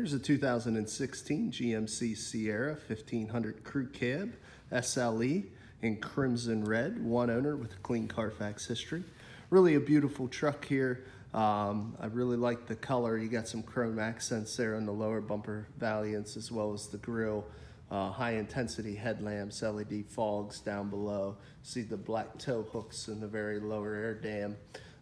Here's a 2016 GMC Sierra 1500 Crew Cab SLE in crimson red, one owner with a clean Carfax history. Really a beautiful truck here. Um, I really like the color. You got some chrome accents there on the lower bumper valances as well as the grille. Uh, high intensity headlamps, LED fogs down below. See the black tow hooks in the very lower air dam.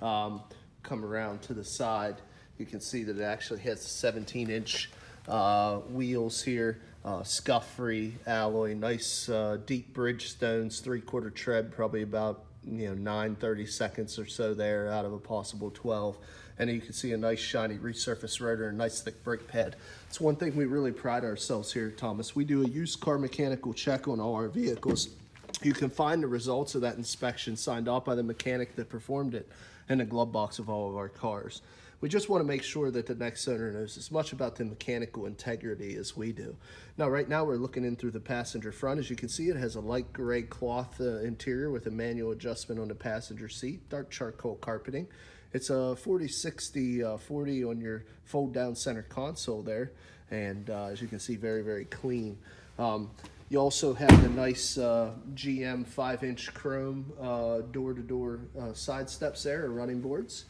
Um, come around to the side you can see that it actually has 17 inch uh, wheels here, uh, scuff-free alloy, nice uh, deep Bridgestones, three-quarter tread, probably about you know 9 30 seconds or so there out of a possible 12 and you can see a nice shiny resurfaced rotor and nice thick brake pad. It's one thing we really pride ourselves here thomas. We do a used car mechanical check on all our vehicles. You can find the results of that inspection signed off by the mechanic that performed it in the glove box of all of our cars we just want to make sure that the next owner knows as much about the mechanical integrity as we do. Now, right now we're looking in through the passenger front. As you can see, it has a light gray cloth uh, interior with a manual adjustment on the passenger seat, dark charcoal carpeting. It's a 40-60 uh, 40 on your fold down center console there. And uh, as you can see, very, very clean. Um, you also have the nice uh, GM 5-inch chrome uh, door-to-door uh, -door, side steps there, or running boards.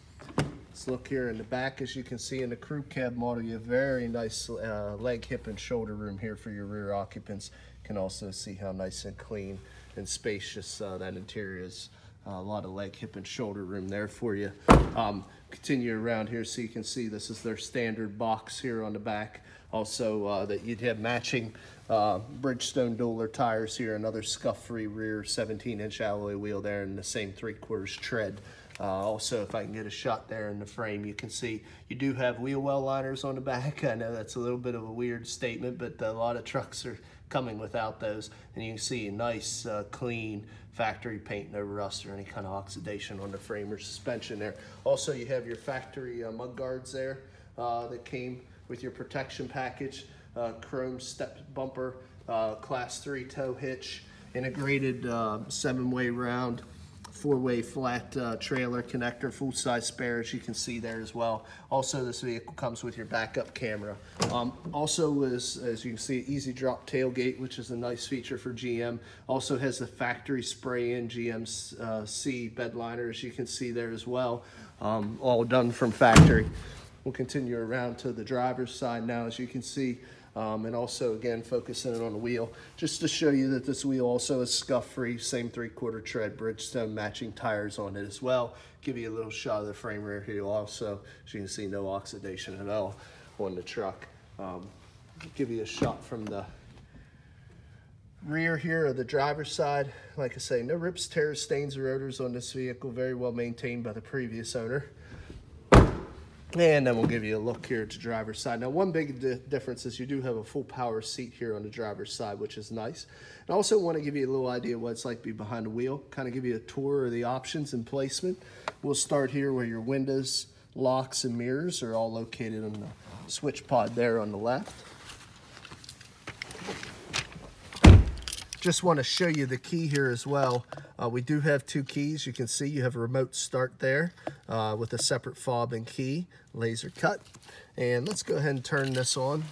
Let's look here in the back. As you can see in the crew cab model, you have very nice uh, leg, hip, and shoulder room here for your rear occupants. You can also see how nice and clean and spacious uh, that interior is. Uh, a lot of leg, hip, and shoulder room there for you. Um, continue around here so you can see this is their standard box here on the back. Also uh, that you'd have matching uh, Bridgestone dueler tires here, another scuff-free rear 17-inch alloy wheel there and the same three-quarters tread. Uh, also, if I can get a shot there in the frame, you can see you do have wheel well liners on the back. I know that's a little bit of a weird statement, but a lot of trucks are coming without those. And you can see a nice, uh, clean factory paint, no rust or any kind of oxidation on the frame or suspension there. Also, you have your factory uh, mud guards there uh, that came with your protection package, uh, chrome step bumper, uh, class three tow hitch, integrated seven-way round four-way flat uh, trailer connector, full-size spare, as you can see there as well. Also, this vehicle comes with your backup camera. Um, also, is, as you can see, easy drop tailgate, which is a nice feature for GM. Also has the factory spray-in GMC uh, bed liner, as you can see there as well. Um, all done from factory. We'll continue around to the driver's side now, as you can see. Um, and also again focusing on the wheel just to show you that this wheel also is scuff free same three quarter tread Bridgestone matching tires on it as well. Give you a little shot of the frame rear here also as you can see no oxidation at all on the truck. Um, give you a shot from the rear here of the driver's side. Like I say no rips tears stains or odors on this vehicle. Very well maintained by the previous owner and then we'll give you a look here to driver's side. Now, one big di difference is you do have a full power seat here on the driver's side, which is nice. I also want to give you a little idea what it's like to be behind the wheel, kind of give you a tour of the options and placement. We'll start here where your windows, locks, and mirrors are all located on the switch pod there on the left. Just want to show you the key here as well. Uh, we do have two keys. You can see you have a remote start there uh, with a separate fob and key, laser cut. And let's go ahead and turn this on.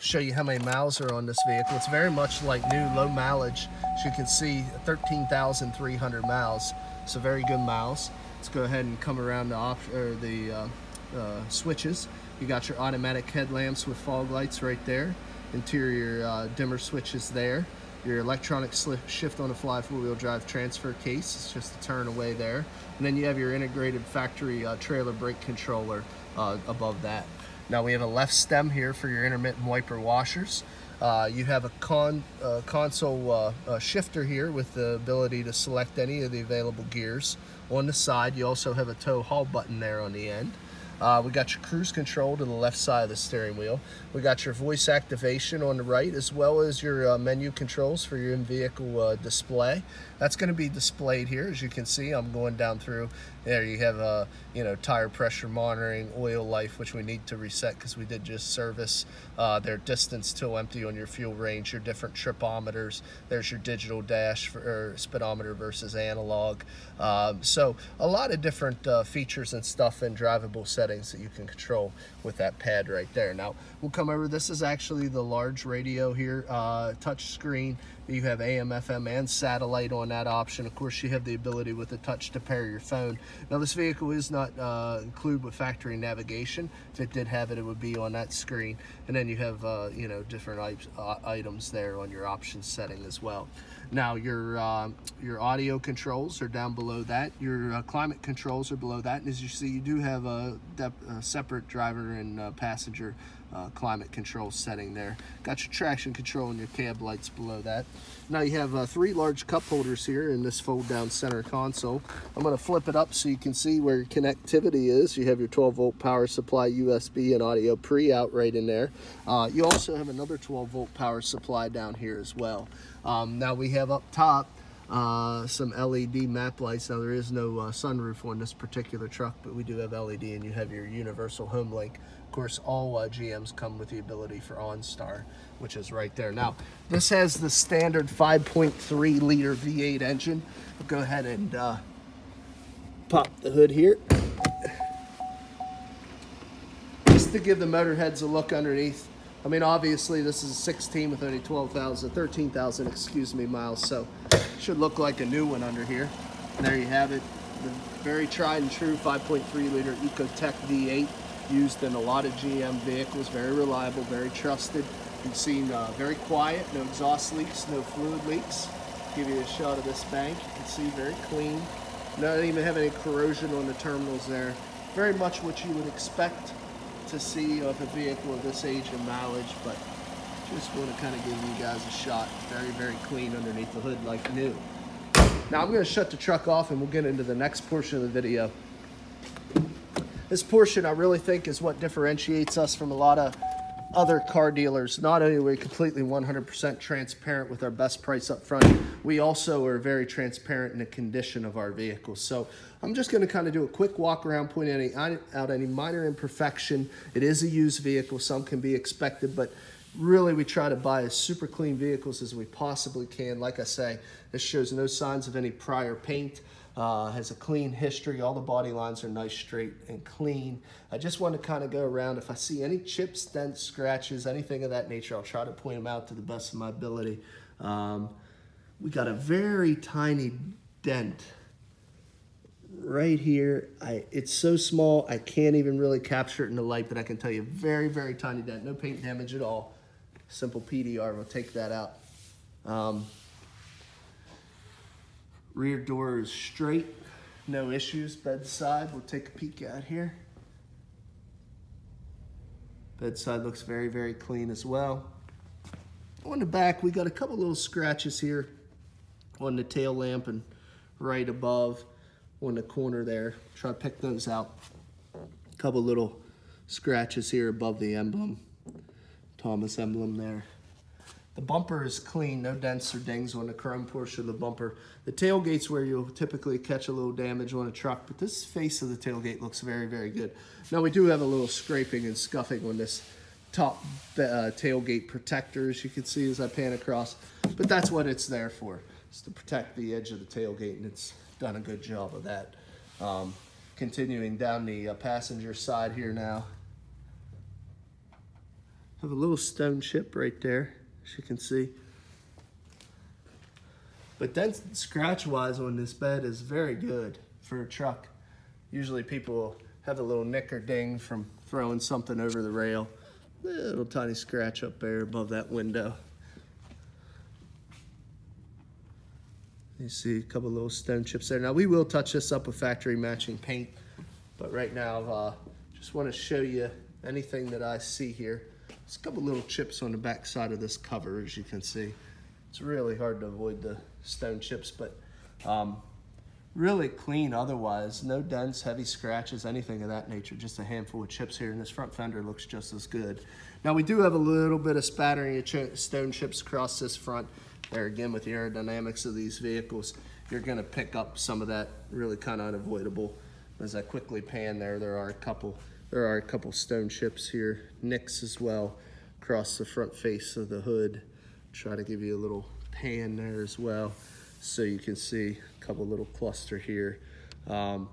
Show you how many miles are on this vehicle. It's very much like new, low mileage. As you can see, 13,300 miles. So very good miles. Let's go ahead and come around the, op or the uh, uh, switches. You got your automatic headlamps with fog lights right there. Interior uh, dimmer switches there your electronic shift on the fly four-wheel drive transfer case. It's just a turn away there. And then you have your integrated factory uh, trailer brake controller uh, above that. Now we have a left stem here for your intermittent wiper washers. Uh, you have a con uh, console uh, uh, shifter here with the ability to select any of the available gears. On the side, you also have a tow haul button there on the end. Uh, we got your cruise control to the left side of the steering wheel. We got your voice activation on the right, as well as your uh, menu controls for your in-vehicle uh, display. That's going to be displayed here, as you can see. I'm going down through there. You have, uh, you know, tire pressure monitoring, oil life, which we need to reset because we did just service uh, their distance till empty on your fuel range, your different tripometers. There's your digital dash for speedometer versus analog. Um, so a lot of different uh, features and stuff in drivable settings settings that you can control with that pad right there. Now, we'll come over. This is actually the large radio here, uh, touch screen. You have AM, FM, and satellite on that option. Of course, you have the ability with a touch to pair your phone. Now, this vehicle is not uh, included with factory navigation. If it did have it, it would be on that screen. And then you have, uh, you know, different uh, items there on your options setting as well. Now, your uh, your audio controls are down below that. Your uh, climate controls are below that. And as you see, you do have a, a separate driver and uh, passenger uh, climate control setting there. Got your traction control and your cab lights below that. Now you have uh, three large cup holders here in this fold down center console. I'm going to flip it up so you can see where your connectivity is. You have your 12 volt power supply, USB and audio pre-out right in there. Uh, you also have another 12 volt power supply down here as well. Um, now we have up top uh, some LED map lights. Now there is no uh, sunroof on this particular truck, but we do have LED and you have your universal home link. Of course, all uh, GMs come with the ability for OnStar, which is right there. Now, this has the standard 5.3 liter V8 engine. I'll go ahead and uh, pop the hood here. Just to give the motor heads a look underneath. I mean, obviously this is a 16 with only 12,000, 13,000, excuse me, miles. So should look like a new one under here. And there you have it. The very tried and true 5.3 liter Ecotec V8 used in a lot of GM vehicles. Very reliable, very trusted. You've seen uh, very quiet, no exhaust leaks, no fluid leaks. Give you a shot of this bank. You can see very clean. Not even have any corrosion on the terminals there. Very much what you would expect to see of a vehicle of this age and mileage, but just want to kind of give you guys a shot. Very, very clean underneath the hood like new. Now I'm going to shut the truck off and we'll get into the next portion of the video. This portion I really think is what differentiates us from a lot of other car dealers. Not only are we completely 100% transparent with our best price up front, we also are very transparent in the condition of our vehicles. So I'm just gonna kind of do a quick walk around, point any, out any minor imperfection. It is a used vehicle, some can be expected, but really we try to buy as super clean vehicles as we possibly can. Like I say, this shows no signs of any prior paint. Uh, has a clean history. All the body lines are nice, straight, and clean. I just want to kind of go around. If I see any chips, dents, scratches, anything of that nature, I'll try to point them out to the best of my ability. Um, we got a very tiny dent right here. I, it's so small, I can't even really capture it in the light, but I can tell you very, very tiny dent. No paint damage at all. Simple PDR, we'll take that out. Um, Rear door is straight, no issues. Bedside, we'll take a peek out here. Bedside looks very, very clean as well. On the back, we got a couple little scratches here on the tail lamp and right above on the corner there. Try to pick those out. A couple little scratches here above the emblem. Thomas emblem there. The bumper is clean, no dents or dings on the chrome portion of the bumper. The tailgate's where you'll typically catch a little damage on a truck, but this face of the tailgate looks very, very good. Now we do have a little scraping and scuffing on this top uh, tailgate protector, as you can see as I pan across, but that's what it's there for. It's to protect the edge of the tailgate, and it's done a good job of that. Um, continuing down the uh, passenger side here now. Have a little stone chip right there as you can see. But then scratch wise on this bed is very good for a truck. Usually people have a little nick or ding from throwing something over the rail. Little tiny scratch up there above that window. You see a couple little stone chips there. Now we will touch this up with factory matching paint, but right now uh, just want to show you anything that I see here. There's a couple little chips on the back side of this cover, as you can see. It's really hard to avoid the stone chips, but um, really clean otherwise. No dents, heavy scratches, anything of that nature. Just a handful of chips here, and this front fender looks just as good. Now, we do have a little bit of spattering of ch stone chips across this front. There again, with the aerodynamics of these vehicles, you're gonna pick up some of that really kind of unavoidable. As I quickly pan there, there are a couple there are a couple stone chips here, nicks as well, across the front face of the hood. Try to give you a little pan there as well, so you can see a couple little cluster here. Um,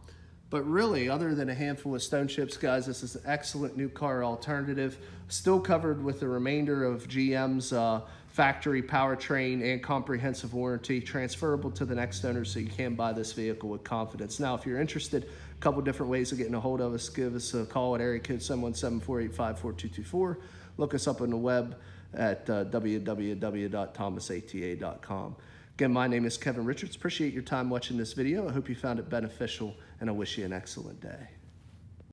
But really, other than a handful of stone chips, guys, this is an excellent new car alternative. Still covered with the remainder of GM's uh, factory powertrain and comprehensive warranty, transferable to the next owner so you can buy this vehicle with confidence. Now, if you're interested, a couple different ways of getting a hold of us. Give us a call at area code 717-485-4224. Look us up on the web at uh, www.thomasata.com. Again, my name is Kevin Richards. Appreciate your time watching this video. I hope you found it beneficial, and I wish you an excellent day.